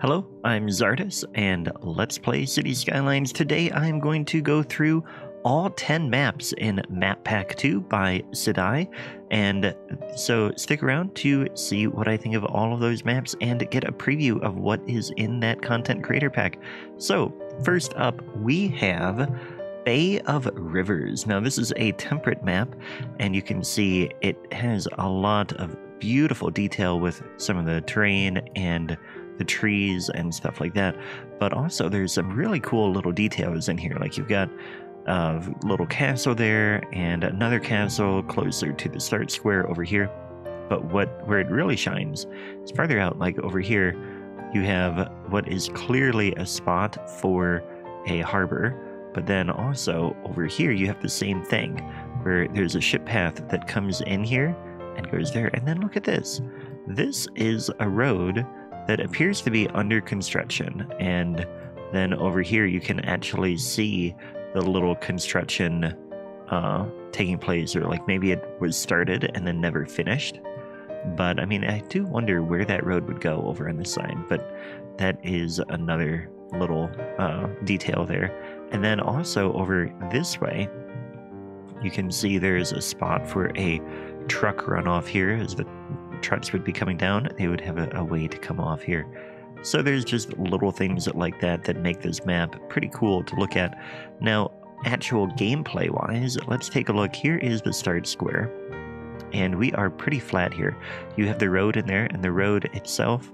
Hello, I'm Czardus, and let's play Cities Skylines. Today I'm going to go through all 10 maps in Map Pack 2 by Sidai, and so stick around to see what I think of all of those maps and get a preview of what is in that content creator pack. So, first up, we have Bay of Rivers. Now, this is a temperate map, and you can see it has a lot of beautiful detail with some of the terrain and the trees and stuff like that. But also, there's some really cool little details in here. Like you've got a little castle there and another castle closer to the start square over here. But what where it really shines is farther out, like over here, you have what is clearly a spot for a harbor. But then also over here, you have the same thing where there's a ship path that comes in here and goes there. And then look at this. This is a road that appears to be under construction. And then over here, you can actually see the little construction uh, taking place, or like maybe it was started and then never finished. But I mean, I do wonder where that road would go over on this side, but that is another little uh, detail there. And then also over this way, you can see there's a spot for a truck runoff here as the trucks would be coming down, they would have a, a way to come off here. So there's just little things like that that make this map pretty cool to look at. Now, actual gameplay wise, let's take a look. Here is the start square, and we are pretty flat here. You have the road in there, and the road itself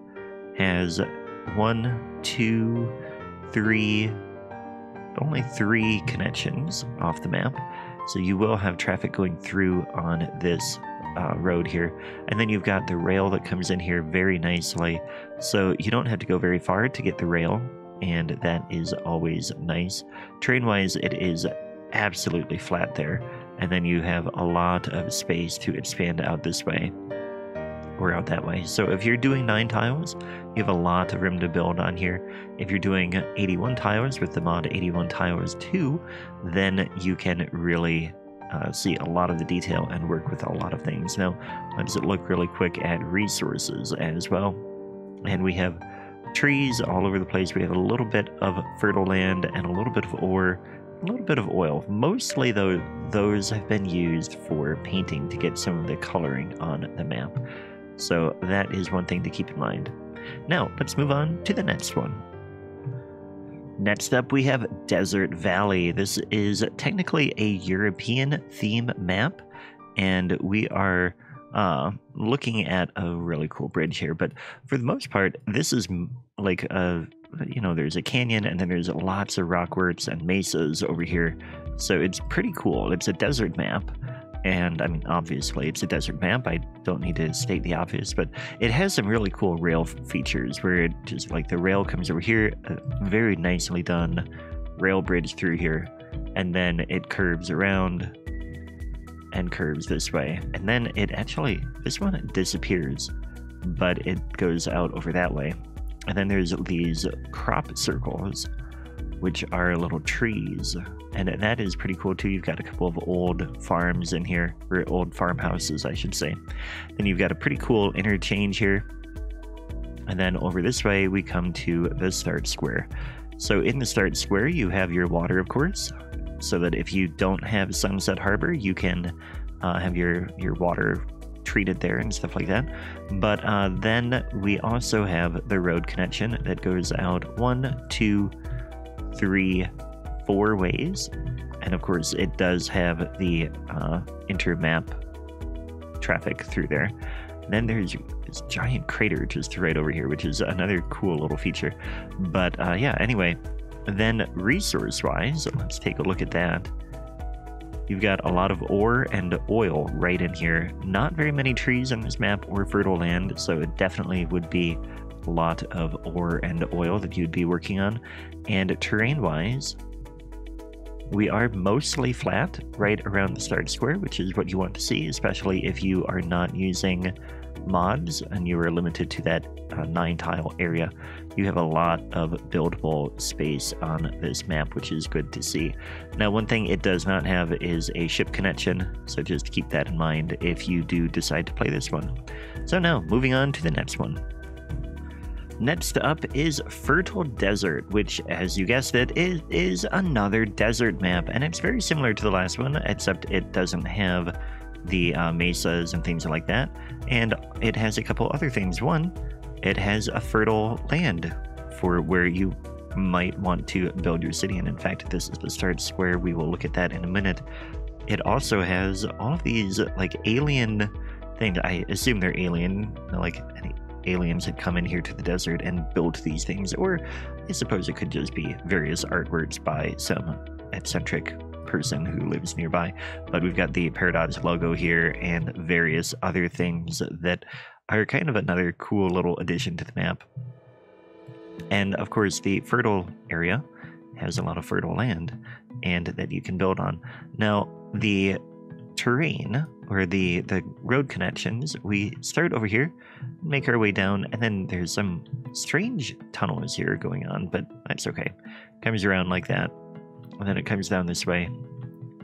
has one, two, three, only three connections off the map. So you will have traffic going through on this uh, road here. And then you've got the rail that comes in here very nicely. So you don't have to go very far to get the rail, and that is always nice. Train wise, it is absolutely flat there. And then you have a lot of space to expand out this way or out that way. So if you're doing 9 tiles, you have a lot of room to build on here. If you're doing 81 tiles with the mod 81 tiles 2, then you can really uh, see a lot of the detail and work with a lot of things. Now, let's look really quick at resources as well. And we have trees all over the place. We have a little bit of fertile land and a little bit of ore, a little bit of oil. Mostly, though, those have been used for painting to get some of the coloring on the map. So that is one thing to keep in mind. Now, let's move on to the next one. Next up, we have Desert Valley. This is technically a European theme map, and we are uh, looking at a really cool bridge here. But for the most part, this is like a you know, there's a canyon and then there's lots of rockworks and mesas over here. So it's pretty cool. It's a desert map. And I mean, obviously, it's a desert map. I don't need to state the obvious, but it has some really cool rail features where it just like the rail comes over here, a very nicely done rail bridge through here, and then it curves around and curves this way. And then it actually, this one disappears, but it goes out over that way. And then there's these crop circles, which are little trees and that is pretty cool too. You've got a couple of old farms in here, or old farmhouses, I should say. Then you've got a pretty cool interchange here. And then over this way, we come to the start square. So in the start square, you have your water, of course, so that if you don't have Sunset Harbor, you can uh, have your, your water treated there and stuff like that. But uh, then we also have the road connection that goes out one, two, three, four ways. And of course, it does have the uh, intermap traffic through there. And then there's this giant crater just right over here, which is another cool little feature. But uh, yeah, anyway, then resource wise, let's take a look at that. You've got a lot of ore and oil right in here. Not very many trees on this map or fertile land, so it definitely would be a lot of ore and oil that you'd be working on. And terrain wise, we are mostly flat right around the start square, which is what you want to see, especially if you are not using mods and you are limited to that uh, nine tile area. You have a lot of buildable space on this map, which is good to see. Now, one thing it does not have is a ship connection, so just keep that in mind if you do decide to play this one. So now, moving on to the next one. Next up is Fertile Desert, which, as you guessed it, is, is another desert map, and it's very similar to the last one, except it doesn't have the uh, mesas and things like that. And it has a couple other things. One, it has a fertile land for where you might want to build your city. And in fact, this is the start square. We will look at that in a minute. It also has all of these like alien things. I assume they're alien, like aliens had come in here to the desert and built these things, or I suppose it could just be various artworks by some eccentric person who lives nearby. But we've got the Paradox logo here and various other things that are kind of another cool little addition to the map. And of course, the fertile area has a lot of fertile land and that you can build on. Now, the terrain or the the road connections, we start over here, make our way down, and then there's some strange tunnels here going on, but that's okay. Comes around like that, and then it comes down this way,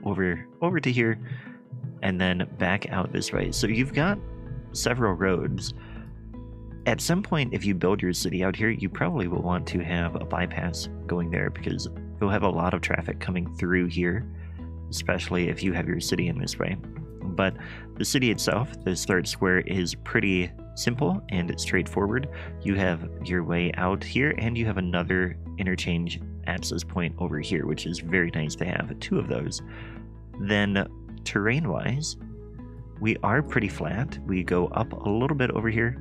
over over to here, and then back out this way. So you've got several roads. At some point, if you build your city out here, you probably will want to have a bypass going there because you'll have a lot of traffic coming through here, especially if you have your city in this way. But the city itself, the start square, is pretty simple and straightforward. You have your way out here, and you have another interchange access point over here, which is very nice to have two of those. Then, terrain wise, we are pretty flat. We go up a little bit over here,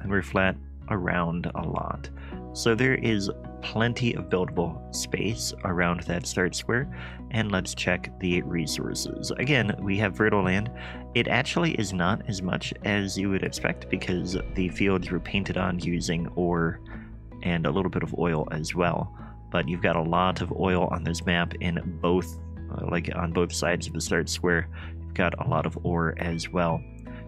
and we're flat around a lot. So there is plenty of buildable space around that start square. And let's check the resources. Again, we have fertile land. It actually is not as much as you would expect because the fields were painted on using ore and a little bit of oil as well. But you've got a lot of oil on this map in both, uh, like on both sides of the start square. You've got a lot of ore as well.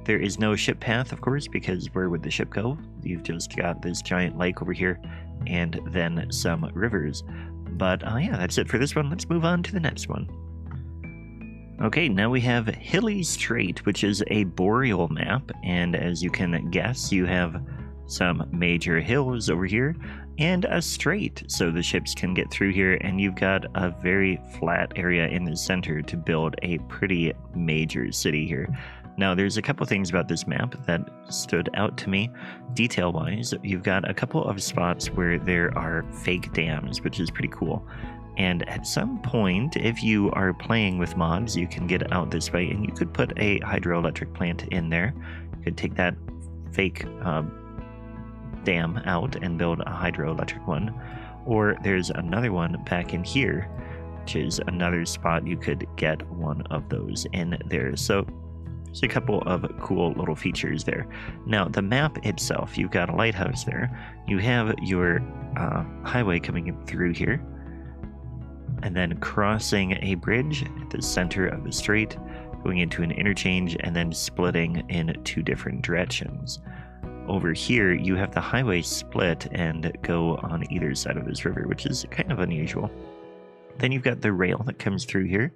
There is no ship path, of course, because where would the ship go? You've just got this giant lake over here and then some rivers. But uh, yeah, that's it for this one. Let's move on to the next one. Okay, now we have Hilly Strait, which is a boreal map, and as you can guess, you have some major hills over here and a strait so the ships can get through here and you've got a very flat area in the center to build a pretty major city here now, there's a couple things about this map that stood out to me detail wise. You've got a couple of spots where there are fake dams, which is pretty cool. And at some point, if you are playing with mods, you can get out this way and you could put a hydroelectric plant in there. You could take that fake uh, dam out and build a hydroelectric one. Or there's another one back in here, which is another spot you could get one of those in there. So there's a couple of cool little features there. Now, the map itself, you've got a lighthouse there. You have your uh, highway coming through here, and then crossing a bridge at the center of the strait, going into an interchange, and then splitting in two different directions. Over here, you have the highway split and go on either side of this river, which is kind of unusual. Then you've got the rail that comes through here,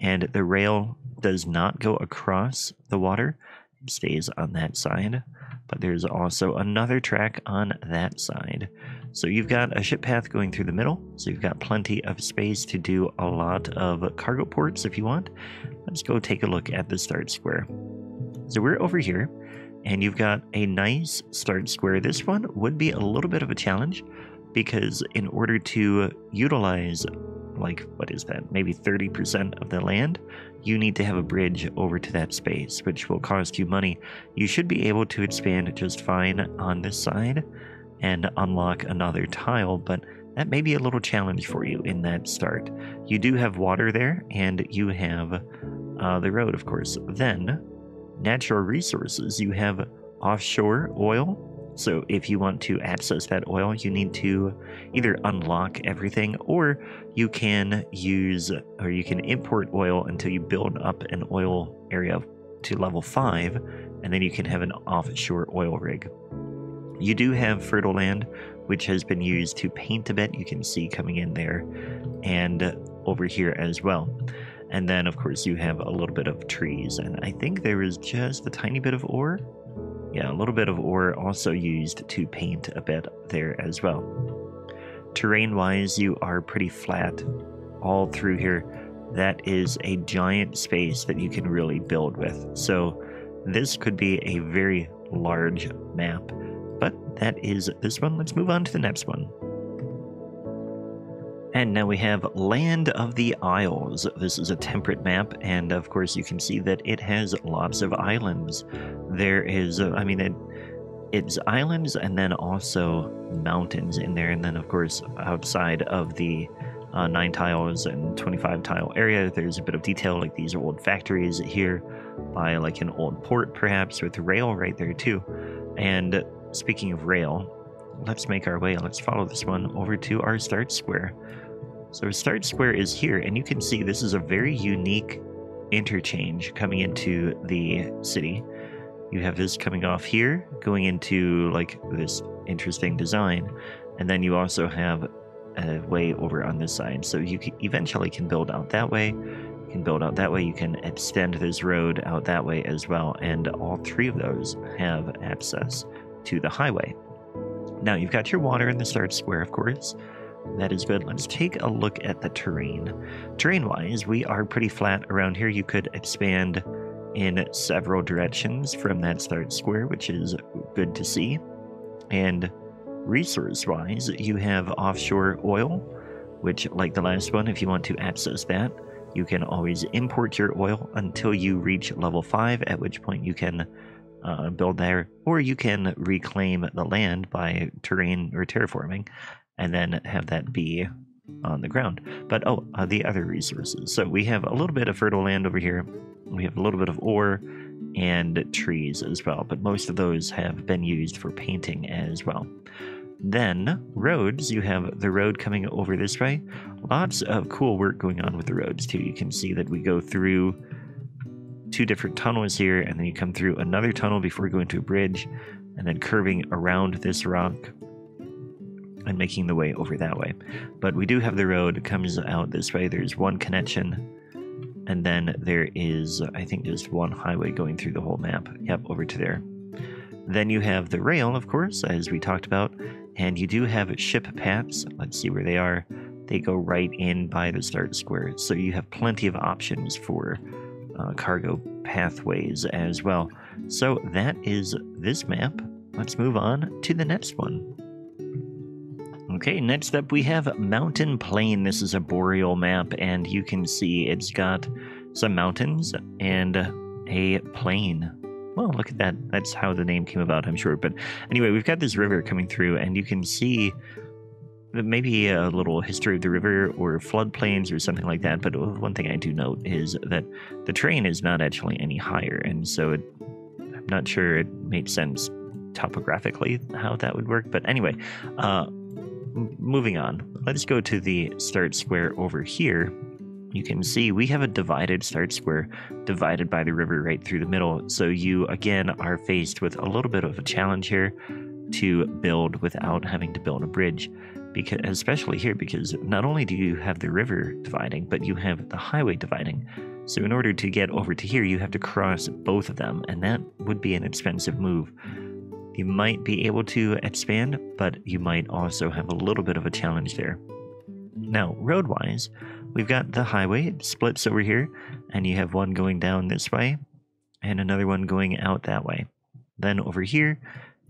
and the rail does not go across the water, stays on that side. But there's also another track on that side. So you've got a ship path going through the middle, so you've got plenty of space to do a lot of cargo ports if you want. Let's go take a look at the start square. So we're over here, and you've got a nice start square. This one would be a little bit of a challenge because in order to utilize like what is that maybe 30% of the land you need to have a bridge over to that space which will cost you money. You should be able to expand just fine on this side and unlock another tile but that may be a little challenge for you in that start. You do have water there and you have uh, the road of course. Then natural resources. You have offshore oil so if you want to access that oil, you need to either unlock everything or you can use or you can import oil until you build up an oil area to level 5 and then you can have an offshore oil rig. You do have fertile land which has been used to paint a bit. You can see coming in there and over here as well. And then, of course, you have a little bit of trees, and I think there is just a tiny bit of ore yeah, a little bit of ore also used to paint a bit there as well. Terrain wise, you are pretty flat all through here. That is a giant space that you can really build with. So, this could be a very large map, but that is this one. Let's move on to the next one. And now we have Land of the Isles. This is a temperate map, and of course you can see that it has lots of islands. There is, uh, I mean, it, it's islands and then also mountains in there, and then of course outside of the uh, 9 tiles and 25 tile area, there's a bit of detail, like these are old factories here by like an old port perhaps, with rail right there too. And speaking of rail, let's make our way, let's follow this one over to our start square. So Start Square is here, and you can see this is a very unique interchange coming into the city. You have this coming off here, going into like this interesting design, and then you also have a way over on this side. So you can, eventually can build out that way. You can build out that way. You can extend this road out that way as well, and all three of those have access to the highway. Now you've got your water in the start square, of course. That is good. Let's take a look at the terrain. Terrain-wise, we are pretty flat around here. You could expand in several directions from that start square, which is good to see. And resource-wise, you have offshore oil, which, like the last one, if you want to access that, you can always import your oil until you reach level 5, at which point you can uh, build there, or you can reclaim the land by terrain or terraforming, and then have that be on the ground. But oh, uh, the other resources. So we have a little bit of fertile land over here. We have a little bit of ore and trees as well, but most of those have been used for painting as well. Then, roads, you have the road coming over this way. Lots of cool work going on with the roads, too. You can see that we go through two different tunnels here, and then you come through another tunnel before going to a bridge, and then curving around this rock and making the way over that way. But we do have the road comes out this way. There's one connection, and then there is, I think, just one highway going through the whole map. Yep, over to there. Then you have the rail, of course, as we talked about, and you do have ship paths. Let's see where they are. They go right in by the start square, so you have plenty of options for uh, cargo pathways as well. So that is this map. Let's move on to the next one. Okay, next up we have Mountain Plain. This is a boreal map, and you can see it's got some mountains and a plain. Well, look at that. That's how the name came about, I'm sure. But anyway, we've got this river coming through, and you can see maybe a little history of the river or floodplains or something like that. But one thing I do note is that the terrain is not actually any higher, and so it, I'm not sure it makes sense topographically how that would work. But anyway, uh, moving on, let's go to the start square over here. You can see we have a divided start square divided by the river right through the middle. So you again are faced with a little bit of a challenge here to build without having to build a bridge because especially here because not only do you have the river dividing but you have the highway dividing so in order to get over to here you have to cross both of them and that would be an expensive move you might be able to expand, but you might also have a little bit of a challenge there. Now, road wise, we've got the highway, it splits over here, and you have one going down this way and another one going out that way. Then over here,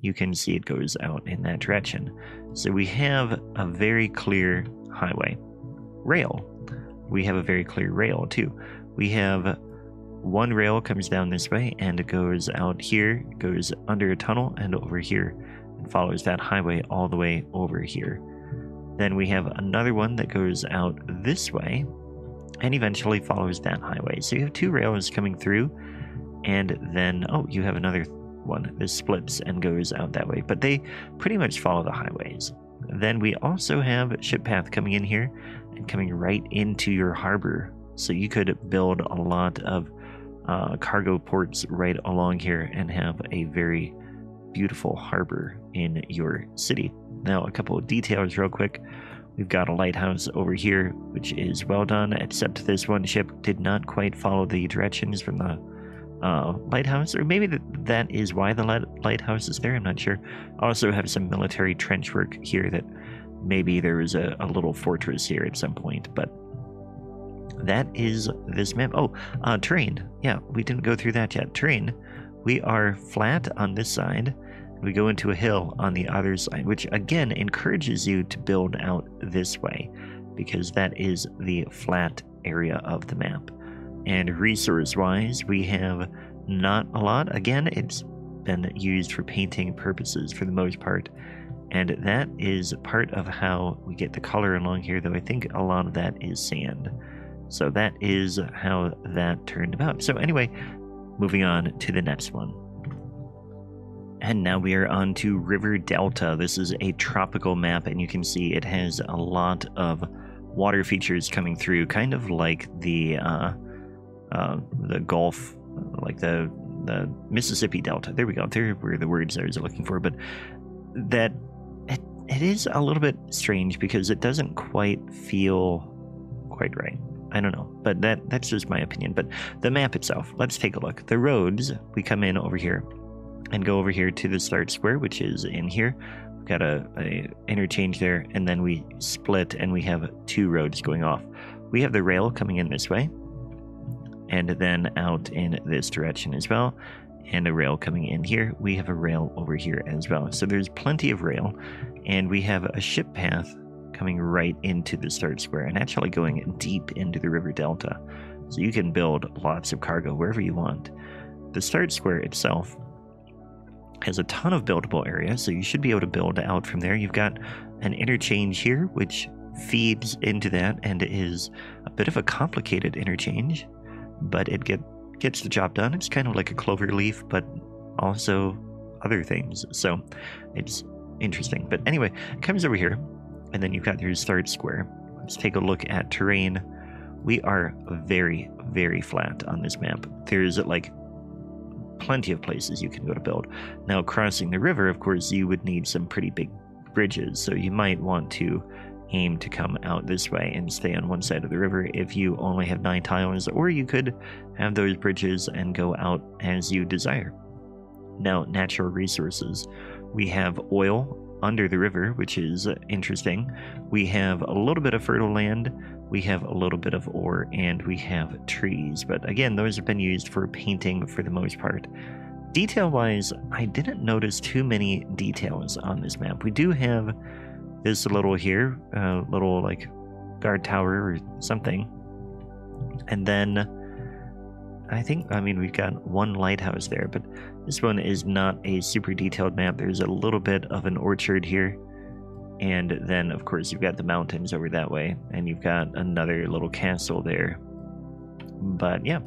you can see it goes out in that direction. So we have a very clear highway. Rail. We have a very clear rail too. We have one rail comes down this way and it goes out here, goes under a tunnel and over here, and follows that highway all the way over here. Then we have another one that goes out this way and eventually follows that highway. So you have two rails coming through, and then, oh, you have another one that splits and goes out that way. But they pretty much follow the highways. Then we also have ship path coming in here and coming right into your harbor. So you could build a lot of uh, cargo ports right along here and have a very beautiful harbor in your city. Now, a couple of details, real quick. We've got a lighthouse over here, which is well done, except this one ship did not quite follow the directions from the uh, lighthouse, or maybe that, that is why the light, lighthouse is there. I'm not sure. Also have some military trench work here that maybe there was a, a little fortress here at some point, but that is this map. Oh, uh, terrain. Yeah, we didn't go through that yet. Terrain. We are flat on this side. We go into a hill on the other side, which again encourages you to build out this way because that is the flat area of the map. And resource wise, we have not a lot. Again, it's been used for painting purposes for the most part. And that is part of how we get the color along here, though I think a lot of that is sand. So that is how that turned about. So, anyway, moving on to the next one. And now we are on to River Delta. This is a tropical map, and you can see it has a lot of water features coming through, kind of like the uh, uh, the Gulf, like the the Mississippi Delta. There we go. There were the words I was looking for, but that it, it is a little bit strange because it doesn't quite feel quite right. I don't know, but that that's just my opinion. But the map itself, let's take a look. The roads, we come in over here and go over here to the start square, which is in here. We've got a, a interchange there, and then we split and we have two roads going off. We have the rail coming in this way, and then out in this direction as well, and a rail coming in here. We have a rail over here as well. So there's plenty of rail, and we have a ship path coming right into the start square and actually going deep into the river delta. So you can build lots of cargo wherever you want. The start square itself has a ton of buildable area, so you should be able to build out from there. You've got an interchange here, which feeds into that and is a bit of a complicated interchange, but it get, gets the job done. It's kind of like a clover leaf, but also other things. So it's interesting. But anyway, it comes over here and then you've got your start square. Let's take a look at terrain. We are very, very flat on this map. There's like plenty of places you can go to build. Now, crossing the river, of course, you would need some pretty big bridges, so you might want to aim to come out this way and stay on one side of the river if you only have nine tiles, or you could have those bridges and go out as you desire. Now, natural resources. We have oil, under the river, which is interesting. We have a little bit of fertile land, we have a little bit of ore, and we have trees. But again, those have been used for painting for the most part. Detail wise, I didn't notice too many details on this map. We do have this little here, uh, little like guard tower or something. And then I think, I mean, we've got one lighthouse there, but this one is not a super detailed map. There's a little bit of an orchard here. And then, of course, you've got the mountains over that way, and you've got another little castle there. But yeah,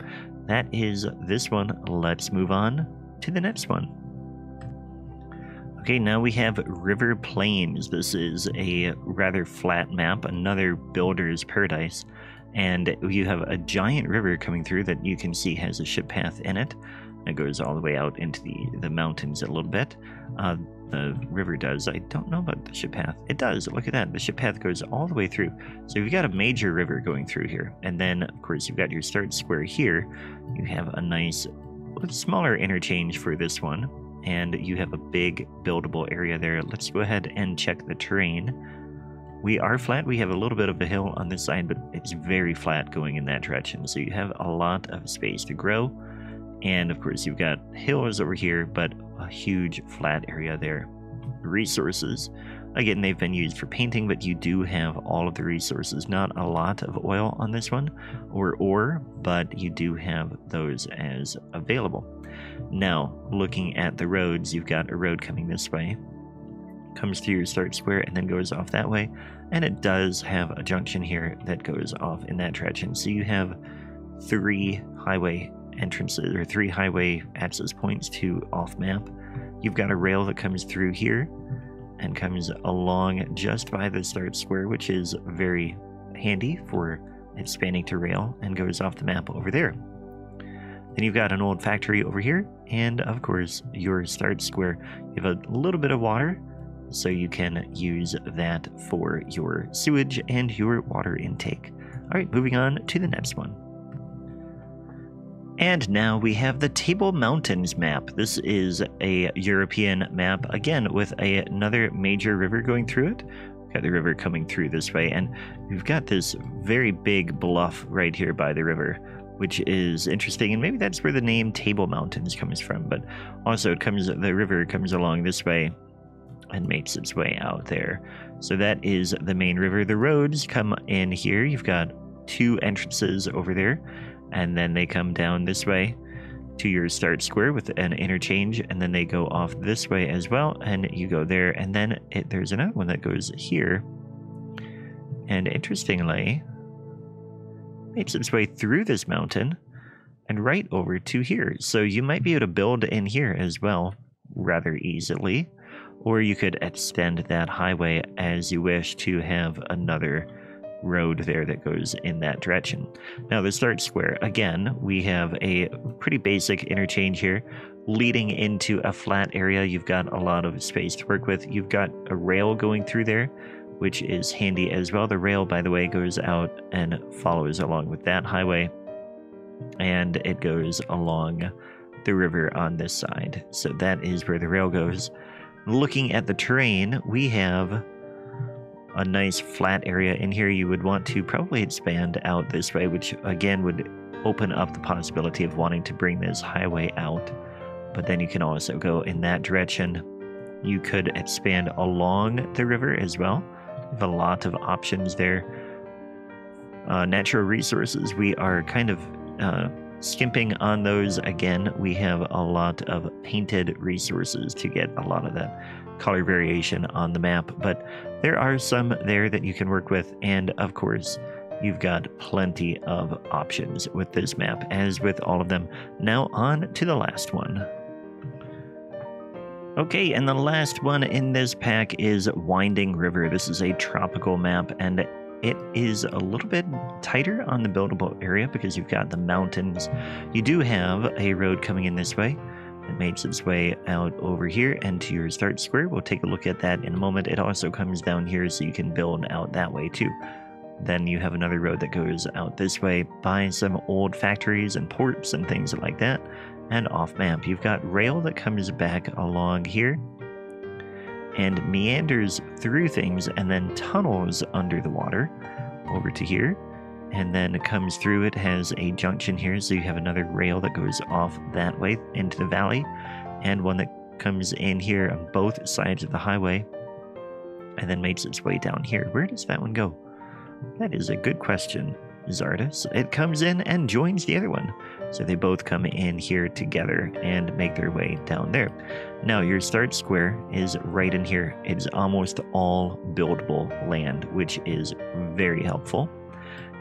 that is this one. Let's move on to the next one. Okay, now we have River Plains. This is a rather flat map, another builder's paradise and you have a giant river coming through that you can see has a ship path in it. It goes all the way out into the, the mountains a little bit. Uh, the river does. I don't know about the ship path. It does. Look at that. The ship path goes all the way through. So you've got a major river going through here. And then, of course, you've got your start square here. You have a nice, smaller interchange for this one. And you have a big buildable area there. Let's go ahead and check the terrain. We are flat. We have a little bit of a hill on this side, but it's very flat going in that direction. So you have a lot of space to grow. And of course, you've got hills over here, but a huge flat area there. Resources. Again, they've been used for painting, but you do have all of the resources. Not a lot of oil on this one, or ore, but you do have those as available. Now, looking at the roads, you've got a road coming this way, comes through your start square and then goes off that way. And it does have a junction here that goes off in that direction. So you have three highway entrances or three highway access points to off map. You've got a rail that comes through here and comes along just by the start square, which is very handy for expanding to rail and goes off the map over there. Then you've got an old factory over here, and of course, your start square. You have a little bit of water, so you can use that for your sewage and your water intake. All right, moving on to the next one. And now we have the Table Mountains map. This is a European map, again, with a, another major river going through it. We've got the river coming through this way, and we've got this very big bluff right here by the river, which is interesting. And maybe that's where the name Table Mountains comes from. But also, it comes the river comes along this way and makes its way out there. So that is the main river. The roads come in here. You've got two entrances over there and then they come down this way to your start square with an interchange and then they go off this way as well and you go there and then it, there's another one that goes here and interestingly makes its way through this mountain and right over to here so you might be able to build in here as well rather easily or you could extend that highway as you wish to have another road there that goes in that direction. Now, the start square, again, we have a pretty basic interchange here leading into a flat area. You've got a lot of space to work with. You've got a rail going through there, which is handy as well. The rail, by the way, goes out and follows along with that highway, and it goes along the river on this side. So that is where the rail goes. Looking at the terrain, we have a nice flat area in here, you would want to probably expand out this way, which again would open up the possibility of wanting to bring this highway out. But then you can also go in that direction. You could expand along the river as well. A lot of options there. Uh, natural resources, we are kind of uh, skimping on those again. We have a lot of painted resources to get a lot of that color variation on the map, but there are some there that you can work with, and of course, you've got plenty of options with this map, as with all of them. Now, on to the last one. Okay, and the last one in this pack is Winding River. This is a tropical map, and it is a little bit tighter on the buildable area because you've got the mountains. You do have a road coming in this way, it makes its way out over here and to your start square. We'll take a look at that in a moment. It also comes down here so you can build out that way too. Then you have another road that goes out this way by some old factories and ports and things like that. And off map, you've got rail that comes back along here and meanders through things and then tunnels under the water over to here and then comes through. It has a junction here, so you have another rail that goes off that way into the valley, and one that comes in here on both sides of the highway, and then makes its way down here. Where does that one go? That is a good question, Czardus. It comes in and joins the other one. So they both come in here together and make their way down there. Now, your start square is right in here. It is almost all buildable land, which is very helpful.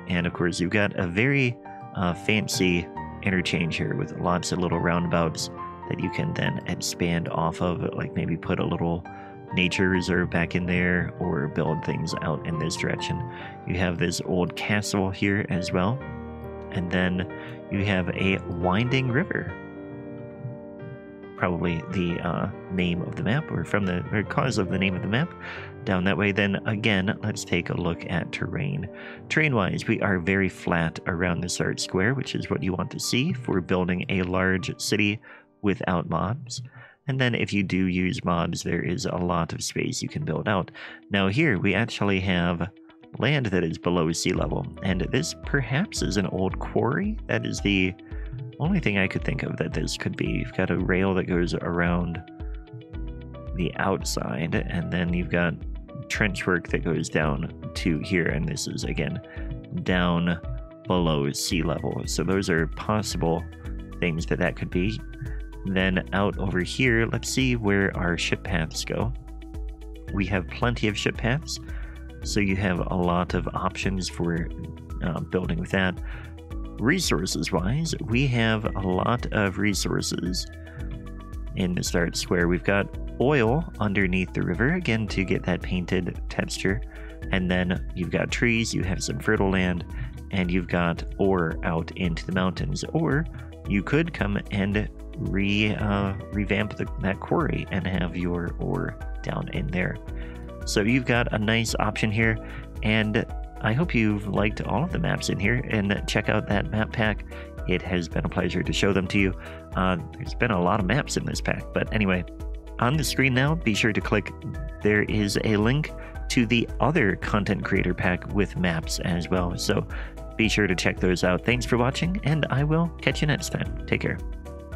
And of course, you've got a very uh, fancy interchange here with lots of little roundabouts that you can then expand off of, like maybe put a little nature reserve back in there or build things out in this direction. You have this old castle here as well. And then you have a winding river probably the uh, name of the map or from the or cause of the name of the map down that way then again let's take a look at terrain terrain wise we are very flat around the start square which is what you want to see for building a large city without mods and then if you do use mods there is a lot of space you can build out now here we actually have land that is below sea level and this perhaps is an old quarry that is the only thing I could think of that this could be, you've got a rail that goes around the outside, and then you've got trench work that goes down to here, and this is again down below sea level. So those are possible things that that could be. Then out over here, let's see where our ship paths go. We have plenty of ship paths, so you have a lot of options for uh, building with that resources wise, we have a lot of resources in the start square. We've got oil underneath the river, again, to get that painted texture. And then you've got trees, you have some fertile land, and you've got ore out into the mountains. Or you could come and re uh, revamp the, that quarry and have your ore down in there. So you've got a nice option here. And I hope you've liked all of the maps in here and check out that map pack. It has been a pleasure to show them to you. Uh, there's been a lot of maps in this pack, but anyway, on the screen now, be sure to click. There is a link to the other content creator pack with maps as well. So be sure to check those out. Thanks for watching, and I will catch you next time. Take care.